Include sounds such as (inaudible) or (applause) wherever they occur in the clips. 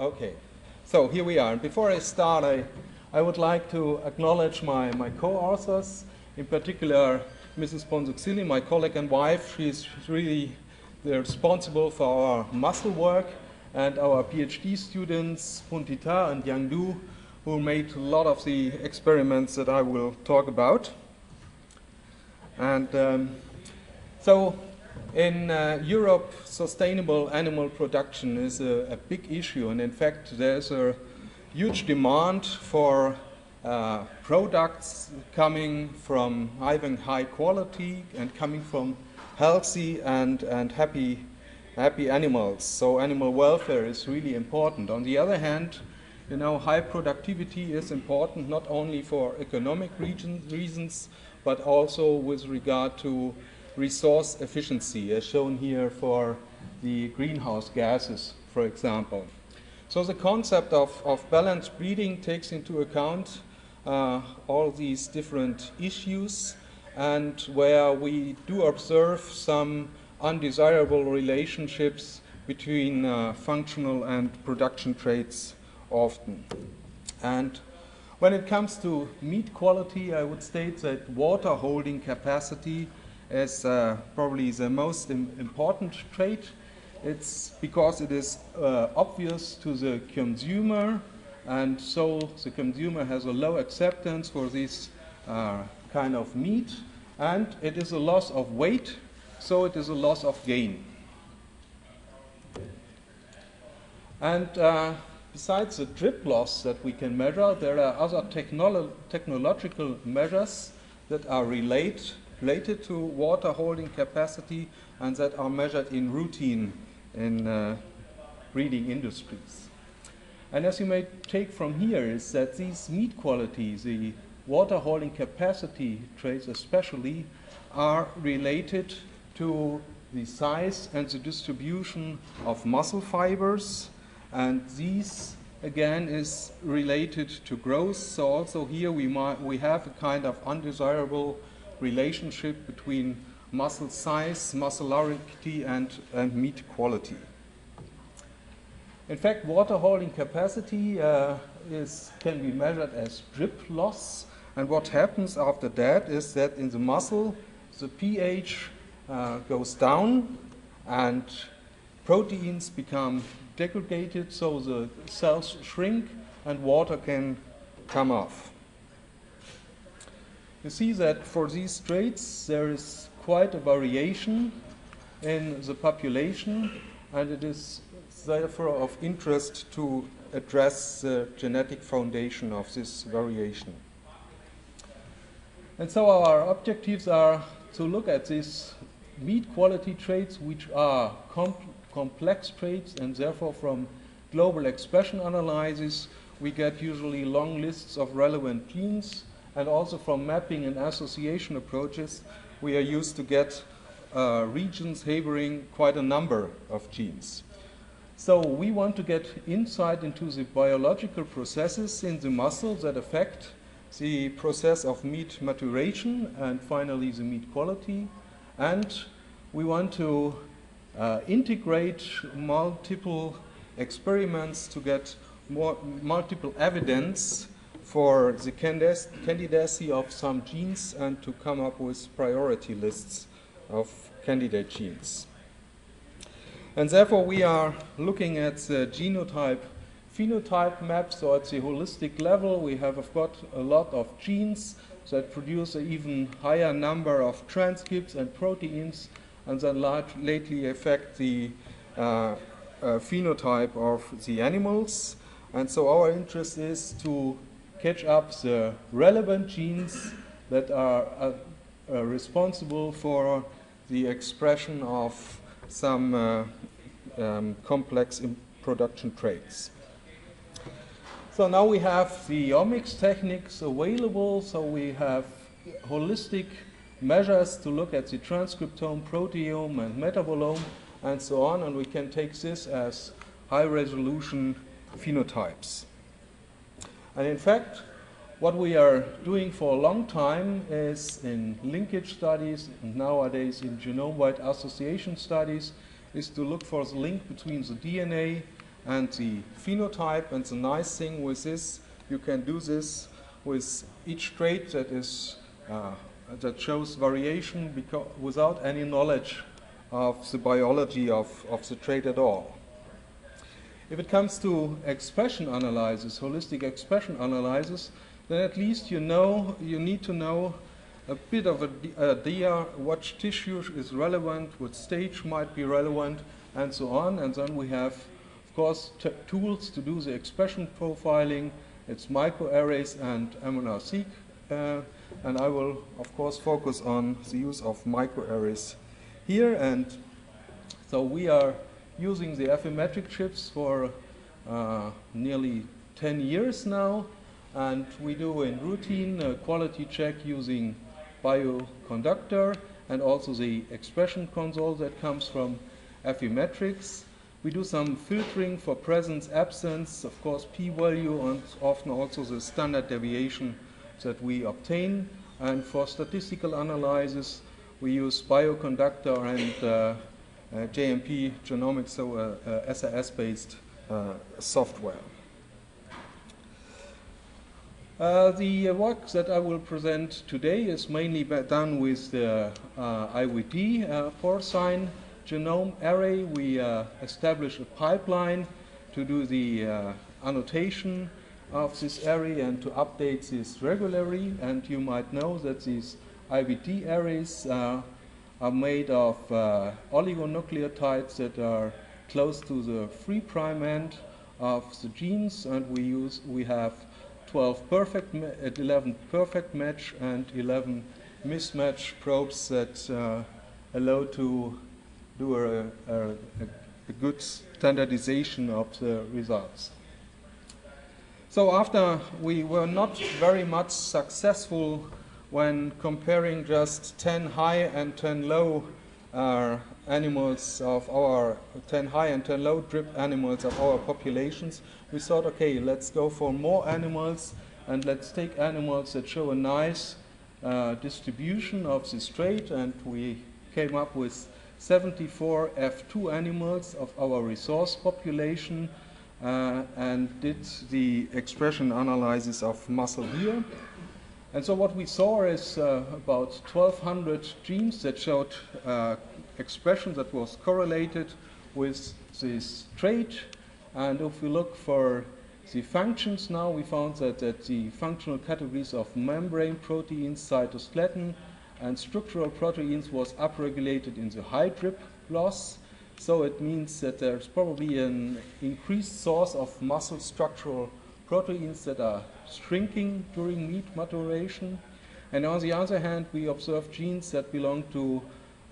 Okay, so here we are. And before I start, I, I would like to acknowledge my, my co-authors, in particular Mrs. Ponsuksili, my colleague and wife. She's really responsible for our muscle work, and our PhD students, Puntita and Yang Du, who made a lot of the experiments that I will talk about. And um, so in uh, Europe, sustainable animal production is a, a, big issue, and in fact, there's a huge demand for uh, products coming from having high quality and coming from healthy and, and happy, happy animals. So animal welfare is really important. On the other hand, you know, high productivity is important not only for economic reasons, but also with regard to resource efficiency, as shown here for the greenhouse gases, for example. So the concept of, of balanced breeding takes into account uh, all these different issues and where we do observe some undesirable relationships between uh, functional and production traits often. And when it comes to meat quality, I would state that water holding capacity is uh, probably the most Im important trait. It's because it is uh, obvious to the consumer, and so the consumer has a low acceptance for this uh, kind of meat, and it is a loss of weight, so it is a loss of gain. And uh, besides the drip loss that we can measure, there are other technolo technological measures that are relate, related to water holding capacity and that are measured in routine in uh, breeding industries. And as you may take from here is that these meat qualities, the water holding capacity traits especially, are related to the size and the distribution of muscle fibers and these again is related to growth. So also here we, might, we have a kind of undesirable relationship between muscle size, muscularity, and, and meat quality. In fact, water holding capacity uh, is, can be measured as drip loss. And what happens after that is that in the muscle, the pH uh, goes down and proteins become degraded, so the cells shrink and water can come off. You see that for these traits there is quite a variation in the population and it is therefore of interest to address the genetic foundation of this variation. And so our objectives are to look at these meat quality traits which are com complex traits and therefore from global expression analysis we get usually long lists of relevant genes and also from mapping and association approaches we are used to get uh, regions harboring quite a number of genes. So we want to get insight into the biological processes in the muscle that affect the process of meat maturation and finally the meat quality and we want to uh, integrate multiple experiments to get more, multiple evidence for the candidacy of some genes and to come up with priority lists of candidate genes. And therefore we are looking at the genotype phenotype map, so at the holistic level we have got a lot of genes that produce an even higher number of transcripts and proteins and then large, lately affect the uh, uh, phenotype of the animals. And so our interest is to catch up the relevant genes that are uh, uh responsible for the expression of some uh, um, complex production traits. So now we have the omics techniques available, so we have holistic measures to look at the transcriptome, proteome, and metabolome, and so on, and we can take this as high resolution phenotypes. And in fact, what we are doing for a long time is in linkage studies, and nowadays in genome-wide association studies, is to look for the link between the DNA and the phenotype. And the nice thing with this, you can do this with each trait that is uh, that shows variation without any knowledge of the biology of, of the trait at all. If it comes to expression analysis, holistic expression analysis, then at least you know, you need to know a bit of an idea what tissue is relevant, what stage might be relevant, and so on. And then we have, of course, tools to do the expression profiling. It's microarrays and RNA-seq. Uh, and I will, of course, focus on the use of microarrays here. And so we are using the Affymetrix chips for uh, nearly 10 years now. And we do in routine a quality check using bioconductor and also the expression console that comes from Affymetrix. We do some filtering for presence, absence, of course p-value and often also the standard deviation that we obtain. And for statistical analysis, we use bioconductor and uh, uh, JMP genomics, so uh, uh SAS-based uh, software. Uh, the work that I will present today is mainly done with the uh, IVT uh, porcine genome array. We establish a pipeline to do the annotation of this array and to update this regularly. And you might know that these IVT arrays uh, are made of uh, oligonucleotides that are close to the 3' end of the genes, and we use we have 12 perfect, at 11 perfect match and 11 mismatch probes that uh, allow to do a, a, a, good standardization of the results. So after we were not very much successful when comparing just 10 high and 10 low uh, animals of our 10 high and 10 low drip animals of our populations, we thought, okay, let's go for more animals and let's take animals that show a nice uh, distribution of this trait. And we came up with 74 F2 animals of our resource population uh, and did the expression analysis of muscle here. And so what we saw is uh, about 1,200 genes that showed uh, expression that was correlated with this trait. And if we look for the functions now, we found that, that the functional categories of membrane proteins, cytoskeleton, and structural proteins was upregulated in the high drip loss. So it means that there's probably an increased source of muscle structural proteins that are shrinking during meat maturation. And on the other hand, we observe genes that belong to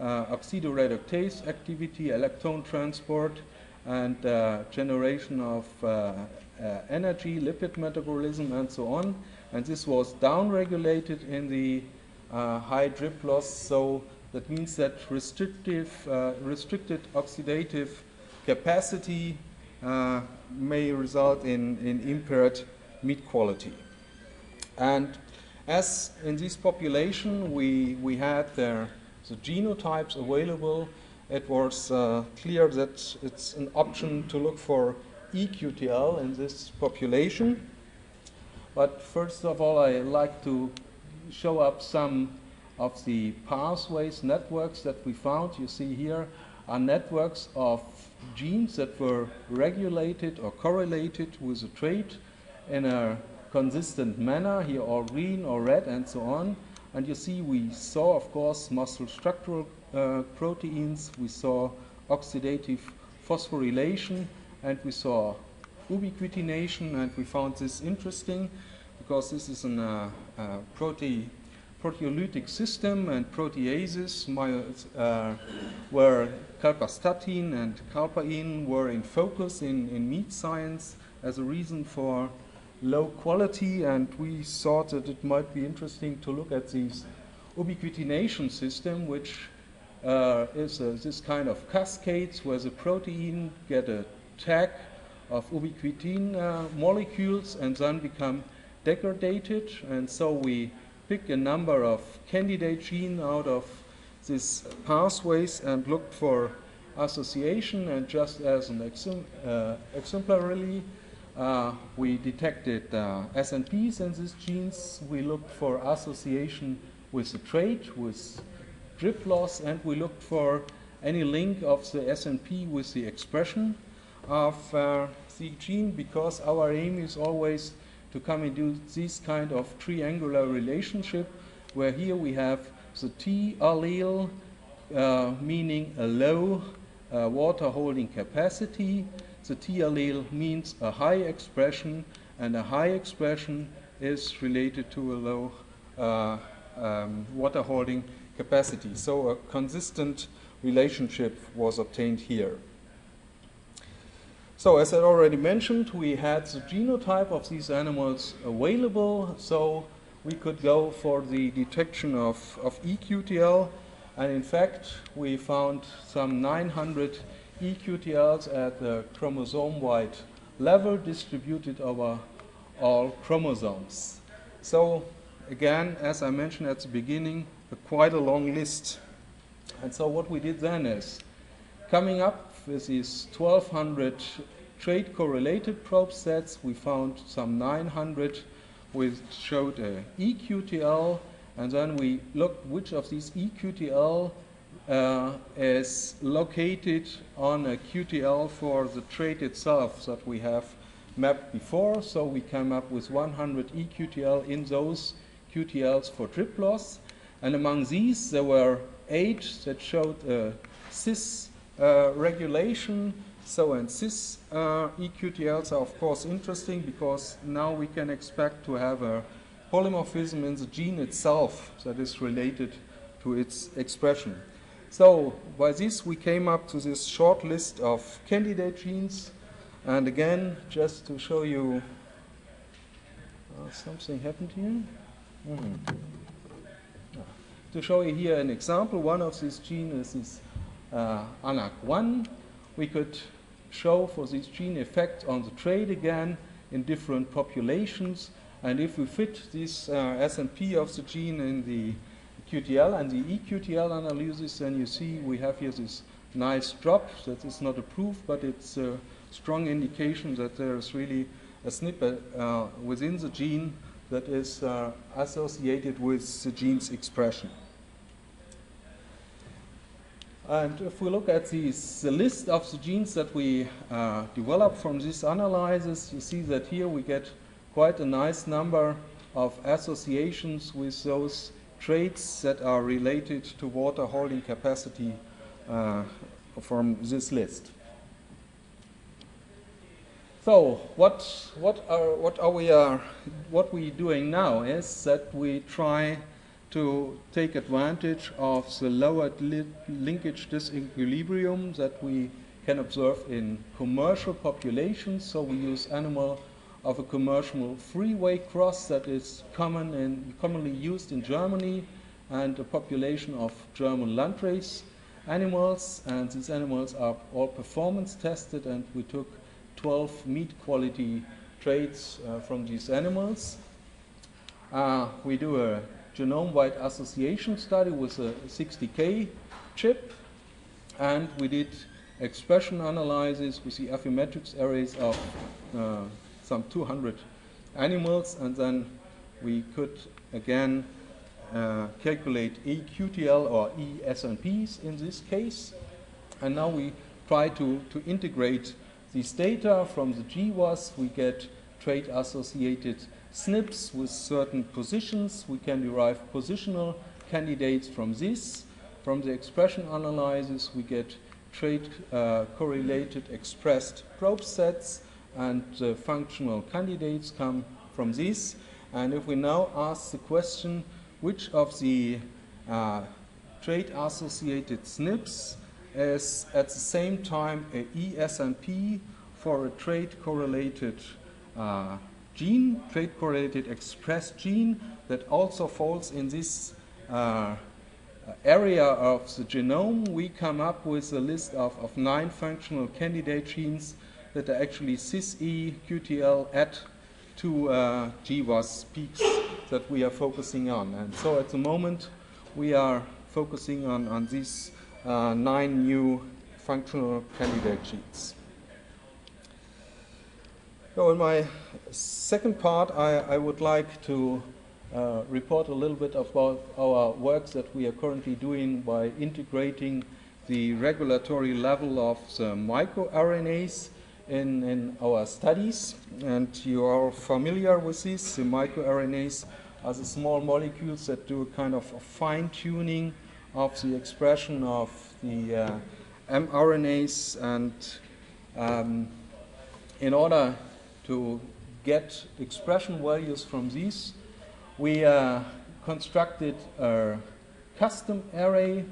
uh, oxidoreductase activity, electron transport, and uh, generation of uh, uh, energy, lipid metabolism, and so on. And this was downregulated in the uh, high drip loss. So that means that restrictive, uh, restricted oxidative capacity may result in, in impaired meat quality. And as in this population we, we had there the genotypes available, it was uh, clear that it's an option to look for EQTL in this population. But first of all, I like to show up some of the pathways, networks that we found. You see here are networks of genes that were regulated or correlated with a trait in a consistent manner, here all green or red and so on. And you see we saw, of course, muscle structural uh, proteins, we saw oxidative phosphorylation, and we saw ubiquitination, and we found this interesting because this is a uh, uh, prote proteolytic system and proteases uh, where calpastatin and calpain were in focus in, in meat science as a reason for low quality and we thought that it might be interesting to look at these ubiquitination system which uh, is uh, this kind of cascades where the protein get a tag of ubiquitin uh, molecules and then become degraded. And so we pick a number of candidate gene out of these pathways and look for association, and just as an exem uh, exemplarily, uh, we detected uh, SNPs in these genes. We looked for association with the trait, with drip loss, and we looked for any link of the SNP with the expression of uh, the gene because our aim is always to come into this kind of triangular relationship where here we have the T allele uh, meaning a low uh, water holding capacity. The T allele means a high expression and a high expression is related to a low uh, um, water holding capacity. So a consistent relationship was obtained here. So as I already mentioned, we had the genotype of these animals available, so we could go for the detection of, of EQTL, and in fact, we found some 900 EQTLs at the chromosome-wide level distributed over all chromosomes. So again, as I mentioned at the beginning, a quite a long list. And so what we did then is coming up with these 1200 trait correlated probe sets, we found some 900 which showed a EQTL, and then we looked which of these EQTL uh, is located on a QTL for the trait itself that we have mapped before. So we came up with 100 EQTL in those QTLs for drip loss. And among these, there were eight that showed a cis regulation. So, and cis uh, EQTLs are of course interesting because now we can expect to have a polymorphism in the gene itself that is related to its expression. So by this we came up to this short list of candidate genes and again just to show you uh, something happened here. Mm -hmm. To show you here an example, one of these genes is uh, ANAC1. We could show for this gene effect on the trait again in different populations. And if we fit this uh, SNP of the gene in the QTL and the EQTL analysis, then you see we have here this nice drop that is not approved, but it's a strong indication that there is really a snippet uh, within the gene that is uh, associated with the gene's expression. And if we look at the list of the genes that we uh, developed from this analysis, you see that here we get quite a nice number of associations with those traits that are related to water holding capacity uh, from this list. So what, what, are, what are we are, what we doing now is that we try to take advantage of the lowered li linkage disequilibrium that we can observe in commercial populations. So we use animal of a commercial three-way cross that is common and commonly used in Germany and a population of German landrace animals. And these animals are all performance tested and we took 12 meat quality traits uh, from these animals. Uh, we do a genome-wide association study with a 60K chip, and we did expression analysis. With the Affymetrix arrays of uh, some 200 animals, and then we could again uh, calculate EQTL or ESNPs in this case. And now we try to, to integrate these data. From the GWAS, we get trait associated SNPs with certain positions. We can derive positional candidates from this. From the expression analysis, we get trait uh, correlated expressed probe sets, and uh, functional candidates come from this. And if we now ask the question, which of the uh, trait associated SNPs is at the same time a ESNP for a trait correlated uh, gene, trait correlated expressed gene that also falls in this uh, area of the genome, we come up with a list of, of nine functional candidate genes that are actually cis-E QTL at two uh, GWAS peaks that we are focusing on. And so at the moment, we are focusing on, on these uh, nine new functional candidate genes. So in my second part, I, I would like to uh, report a little bit about our works that we are currently doing by integrating the regulatory level of the microRNAs in, in our studies. And you are familiar with this. The microRNAs are the small molecules that do a kind of a fine tuning of the expression of the uh, mRNAs. And um, in order to get expression values from these, we uh, constructed a custom array.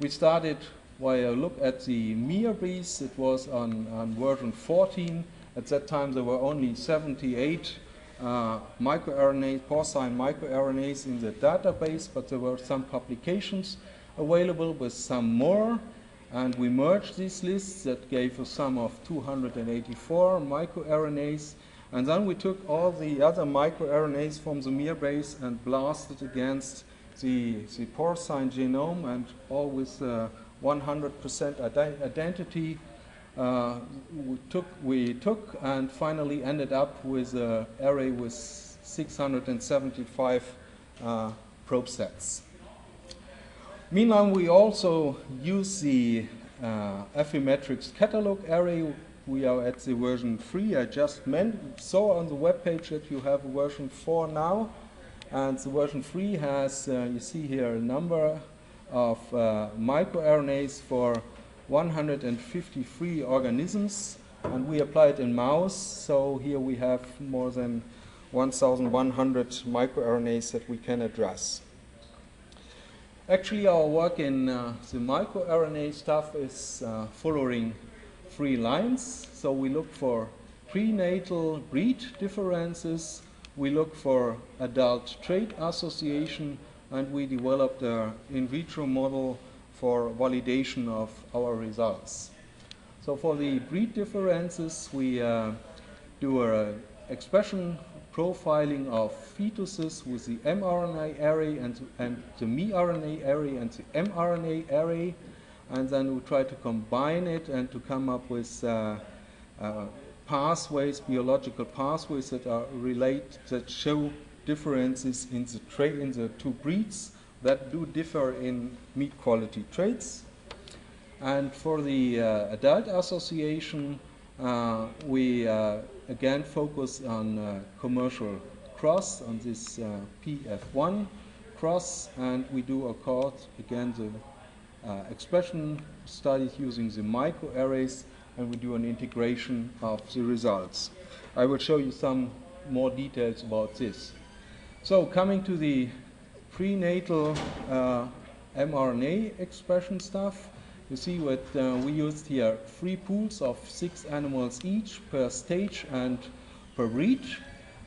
We started by a look at the miRBase. It was on, on, version 14. At that time, there were only 78 uh, microRNA, porcine microRNAs in the database, but there were some publications available with some more. And we merged these lists that gave a sum of 284 microRNAs. And then we took all the other microRNAs from the miRBase and blasted against the, the porcine genome and all with 100% ident identity. Uh, we, took, we took and finally ended up with an array with 675 uh, probe sets. Meanwhile, we also use the uh, Affymetrix catalog array. We are at the version 3. I just saw on the web page that you have version 4 now. And the version 3 has, uh, you see here, a number of uh, microRNAs for 153 organisms. And we apply it in mouse, so here we have more than 1,100 microRNAs that we can address. Actually, our work in uh, the microRNA stuff is uh, following three lines. So we look for prenatal breed differences, we look for adult trait association, and we developed an in vitro model for validation of our results. So for the breed differences, we uh, do an expression profiling of fetuses with the mRNA array and, and the miRNA array and the mRNA array. And then we try to combine it and to come up with uh, uh, pathways, biological pathways that are relate, that show differences in the, trait in the two breeds that do differ in meat quality traits. And for the uh, adult association, we uh, again focus on uh, commercial cross, on this uh, PF1 cross, and we do, course, again, the uh, expression studies using the microarrays, and we do an integration of the results. I will show you some more details about this. So coming to the prenatal uh, mRNA expression stuff, you see what uh, we used here, three pools of six animals each per stage and per breed.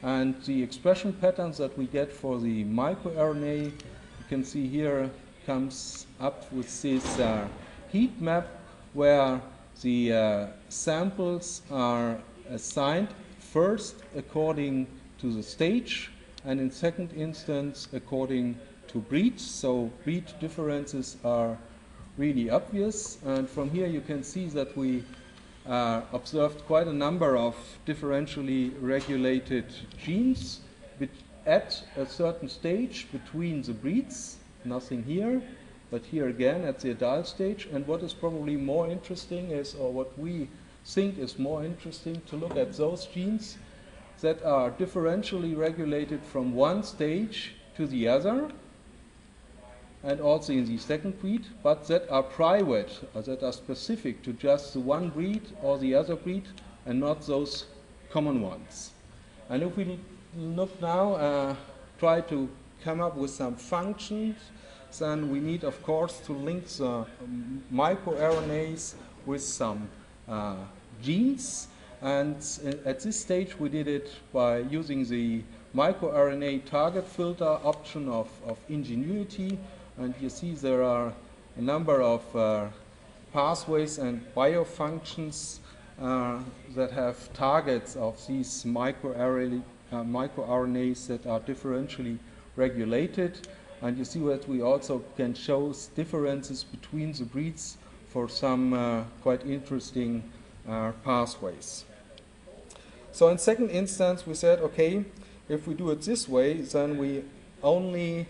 And the expression patterns that we get for the microRNA, you can see here, comes up with this uh, heat map where the uh, samples are assigned first according to the stage and in second instance according to breed So breed differences are really obvious. And from here you can see that we uh, observed quite a number of differentially regulated genes at a certain stage between the breeds, nothing here, but here again at the adult stage. And what is probably more interesting is, or what we think is more interesting, to look at those genes that are differentially regulated from one stage to the other and also in the second breed, but that are private, or that are specific to just the one breed or the other breed, and not those common ones. And if we look now, uh, try to come up with some functions, then we need, of course, to link the um, microRNAs with some uh, genes. And at this stage, we did it by using the microRNA target filter option of, of Ingenuity, and you see there are a number of uh, pathways and biofunctions uh, that have targets of these microRNAs uh, microRNAs that are differentially regulated. And you see that we also can show differences between the breeds for some uh, quite interesting uh, pathways. So in second instance, we said, okay, if we do it this way, then we only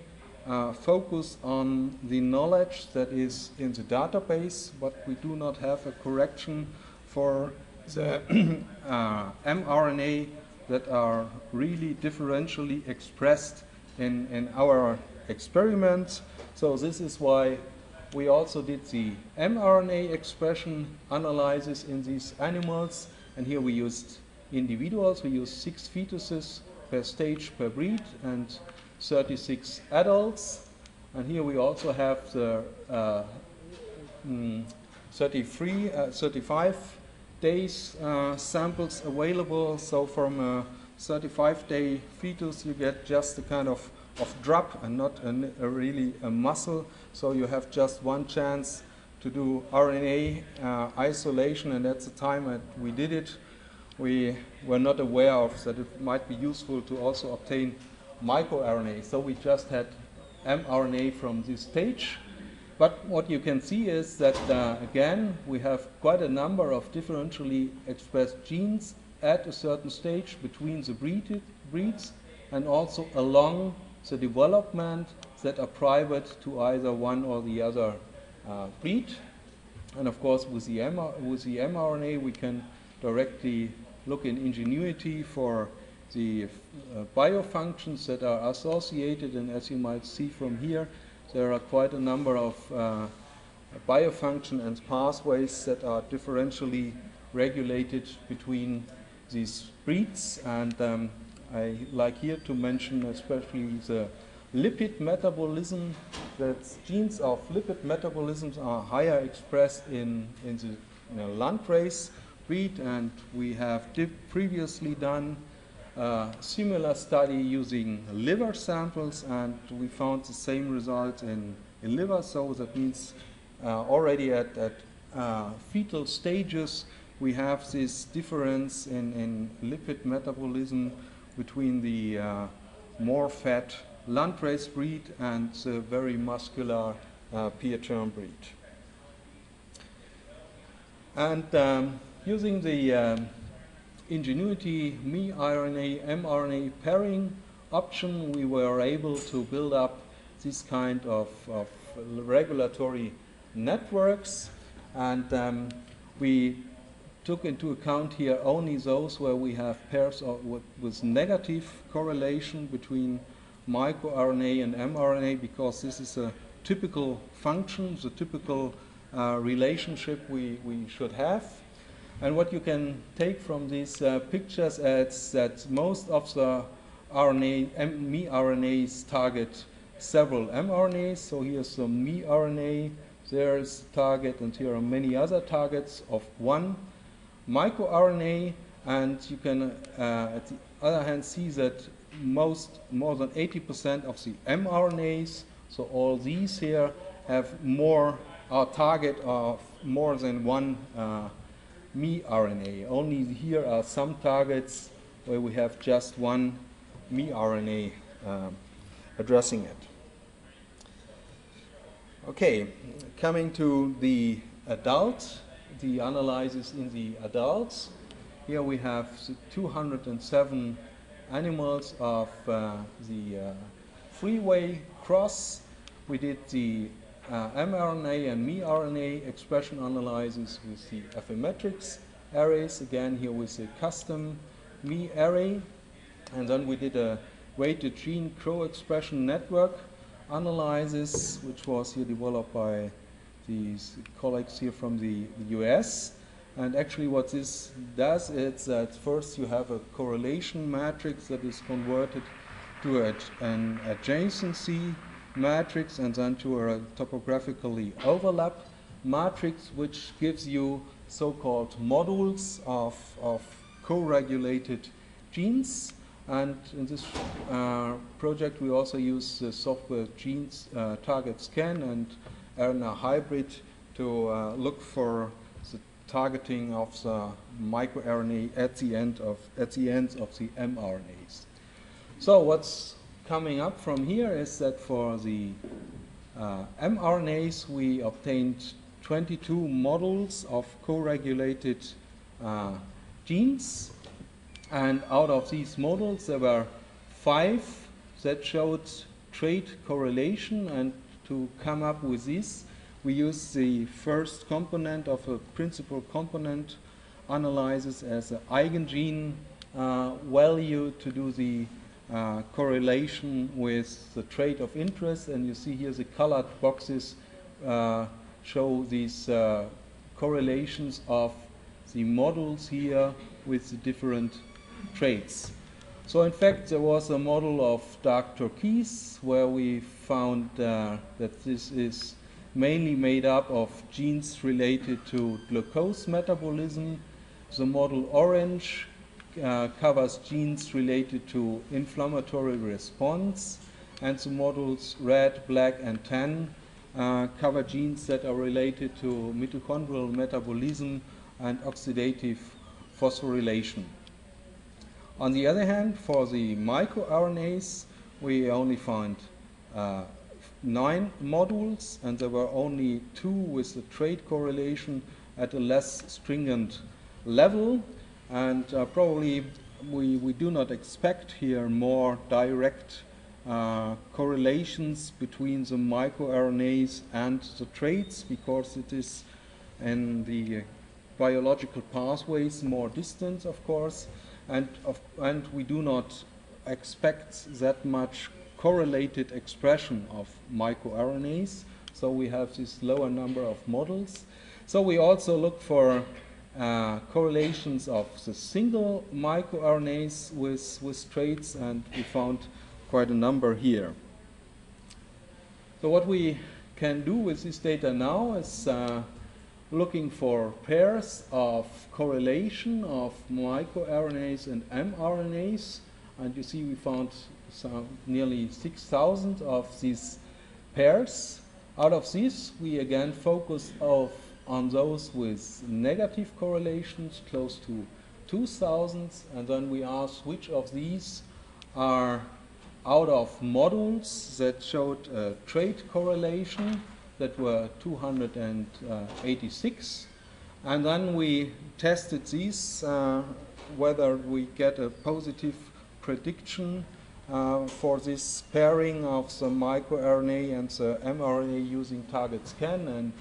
uh, focus on the knowledge that is in the database, but we do not have a correction for the (clears throat) uh, mRNA that are really differentially expressed in, in our experiments. So this is why we also did the mRNA expression analysis in these animals. And here we used individuals. We used six fetuses per stage per breed and 36 adults. And here we also have the uh, mm, 33, uh, 35 days uh, samples available. So from a 35 day fetus, you get just a kind of, of drop and not a, a really a muscle. So you have just one chance to do RNA uh, isolation, and that's the time that we did it. We were not aware of that it might be useful to also obtain microRNA. So we just had mRNA from this stage. But what you can see is that, uh, again, we have quite a number of differentially expressed genes at a certain stage between the breed, breeds and also along the development that are private to either one or the other uh, breed. And of course, with the, with the mRNA, we can directly look in ingenuity for the uh, biofunctions that are associated. And as you might see from here, there are quite a number of uh, biofunction and pathways that are differentially regulated between these breeds. And um, I like here to mention especially the lipid metabolism, that genes of lipid metabolisms are higher expressed in, in the you know, landrace breed, and we have previously done a similar study using liver samples, and we found the same result in, in liver. So that means uh, already at, at uh, fetal stages, we have this difference in, in lipid metabolism between the uh, more fat landrace breed and the very muscular uh, term breed. And um, using the um, Ingenuity miRNA mRNA pairing option, we were able to build up this kind of, of regulatory networks. And um, we took into account here only those where we have pairs of, with, negative correlation between microRNA and mRNA because this is a typical function, the typical uh, relationship we, we should have. And what you can take from these uh, pictures is that most of the RNA, miRNAs target several mRNAs. So here's the miRNA, there's target, and here are many other targets of one microRNA. And you can, uh, at the other hand, see that most, more than 80% of the mRNAs, so all these here, have more, a target of more than one uh, miRNA. Only here are some targets where we have just one miRNA um, addressing it. Okay, coming to the adult, the analysis in the adults. Here we have 207 animals of uh, the uh, three-way cross. We did the uh, mRNA and miRNA expression analysis with the Affymetrix arrays, again here with the custom mi array. And then we did a weighted gene co-expression network analysis, which was here developed by these colleagues here from the, the US. And actually what this does is that first you have a correlation matrix that is converted to an adjacency matrix and then to a topologically overlap matrix, which gives you so-called modules of, of co-regulated genes. And in this uh, project, we also use the software genes uh, target scan and RNA hybrid to uh, look for the targeting of the microRNA at the end of at the ends of the mRNAs. So what's coming up from here is that for the uh, mRNAs, we obtained 22 models of co-regulated uh, genes. And out of these models, there were five that showed trait correlation. And to come up with this, we use the first component of a principal component analysis as an eigengene uh, value to do the uh, correlation with the trait of interest. And you see here the colored boxes uh, show these uh, correlations of the models here with the different traits. So in fact, there was a model of dark turquoise where we found uh, that this is mainly made up of genes related to glucose metabolism. The model orange uh, covers genes related to inflammatory response, and the models red, black, and tan uh, cover genes that are related to mitochondrial metabolism and oxidative phosphorylation. On the other hand, for the microRNAs, we only found uh, nine modules, and there were only two with the trait correlation at a less stringent level. And uh, probably we, we do not expect here more direct uh, correlations between the microRNAs and the traits because it is in the biological pathways more distant, of course, and, of, and we do not expect that much correlated expression of microRNAs. So we have this lower number of models. So we also look for uh, correlations of the single microRNAs with, with traits, and we found quite a number here. So what we can do with this data now is uh, looking for pairs of correlation of microRNAs and mRNAs. And you see we found some, nearly 6,000 of these pairs. Out of these, we again focus of, on those with negative correlations, close to 2,000. And then we ask which of these are out of models that showed a trait correlation that were 286. And then we tested these, uh, whether we get a positive prediction uh, for this pairing of the microRNA and the mRNA using target scan and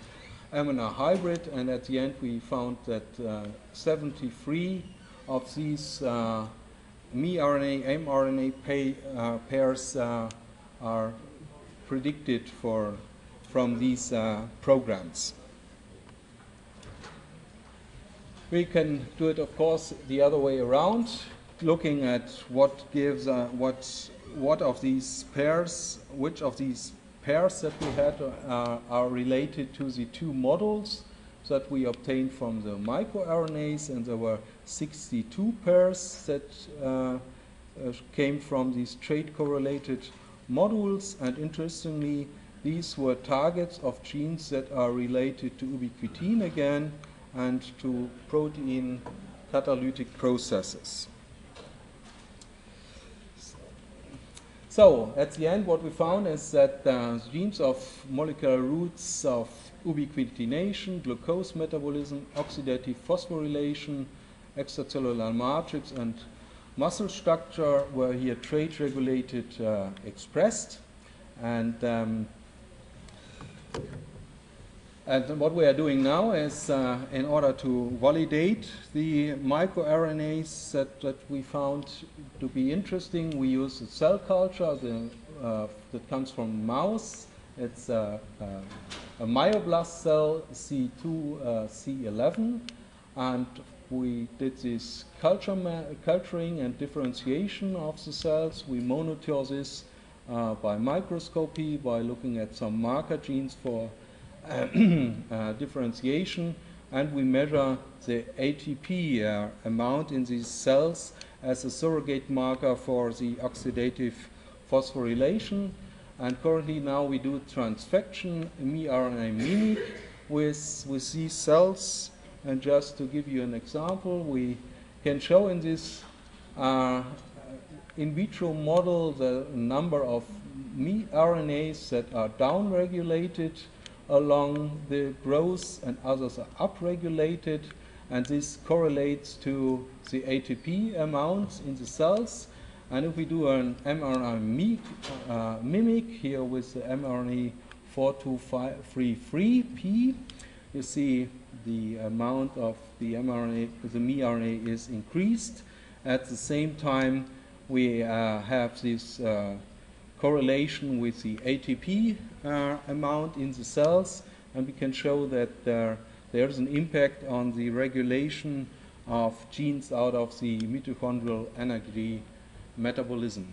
RNA hybrid. And at the end, we found that uh, 73 of these uh, miRNA, mRNA pay, uh, pairs are predicted for, from these programs. We can do it, of course, the other way around, looking at what gives, uh, what, what of these pairs, which of these pairs that we had uh, are related to the two models that we obtained from the microRNAs, and there were 62 pairs that uh, uh, came from these trait correlated modules, and interestingly, these were targets of genes that are related to ubiquitin again and to protein catalytic processes. So, at the end, what we found is that uh, genes of molecular roots of ubiquitination, glucose metabolism, oxidative phosphorylation, extracellular matrix, and muscle structure were here trait regulated uh, expressed. And, um, and what we are doing now is, uh, in order to validate the microRNAs that, that we found to be interesting, we use a cell culture the, uh, that comes from mouse. It's a, a, a myoblast cell C2C11, uh, and we did this culture culturing and differentiation of the cells. We monitor this uh, by microscopy, by looking at some marker genes for (clears throat) differentiation, and we measure the ATP uh, amount in these cells as a surrogate marker for the oxidative phosphorylation. And currently now we do transfection miRNA mimic with, with these cells and just to give you an example, we can show in this uh, in vitro model the number of RNAs that are downregulated along the growth and others are upregulated and this correlates to the ATP amounts in the cells. And if we do an mRNA uh, mimic here with the mRNA 4233P, you see the amount of the mRNA, the miRNA is increased. At the same time, we uh, have this uh, correlation with the ATP uh, amount in the cells, and we can show that there, there's an impact on the regulation of genes out of the mitochondrial energy metabolism.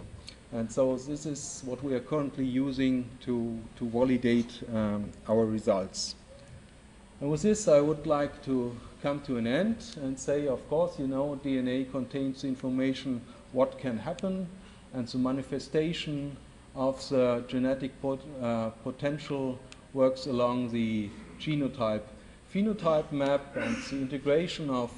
And so this is what we are currently using to, to validate um, our results. And with this, I would like to come to an end and say, of course, you know, DNA contains information what can happen and the manifestation of the genetic pot, uh, potential works along the genotype. Phenotype map and the integration of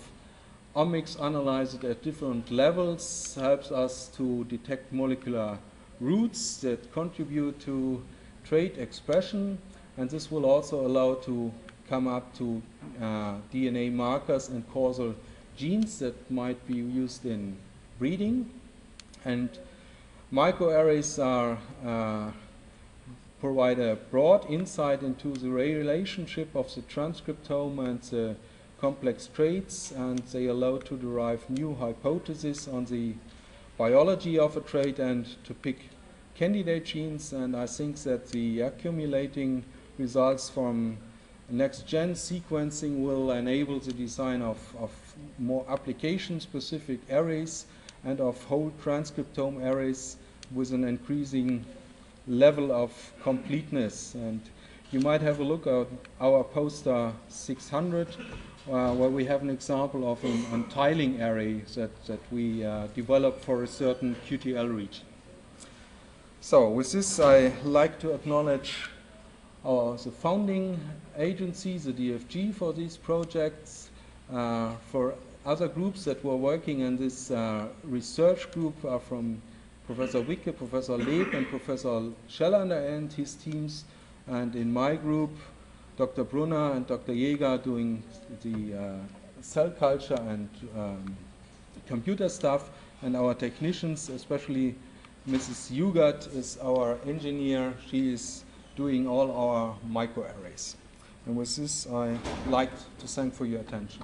omics analyzed at different levels helps us to detect molecular routes that contribute to trait expression and this will also allow to come up to uh, DNA markers and causal genes that might be used in breeding. And microarrays are uh, provide a broad insight into the relationship of the transcriptome and the complex traits and they allow to derive new hypotheses on the biology of a trait and to pick candidate genes and I think that the accumulating results from next-gen sequencing will enable the design of, of more application-specific arrays and of whole transcriptome arrays with an increasing level of completeness. And you might have a look at our poster 600, uh, where we have an example of an, an tiling array that, that we uh, developed for a certain QTL region. So with this, I like to acknowledge our, the founding agency, the DFG, for these projects, uh, for other groups that were working in this uh, research group are from Professor Wicke, Professor Leeb, and Professor Schellander and his teams. And in my group, Dr. Brunner and Dr. Jäger doing the uh, cell culture and um, computer stuff, and our technicians, especially Mrs. Hugart is our engineer. She is doing all our microarrays. And with this, I'd like to thank for your attention.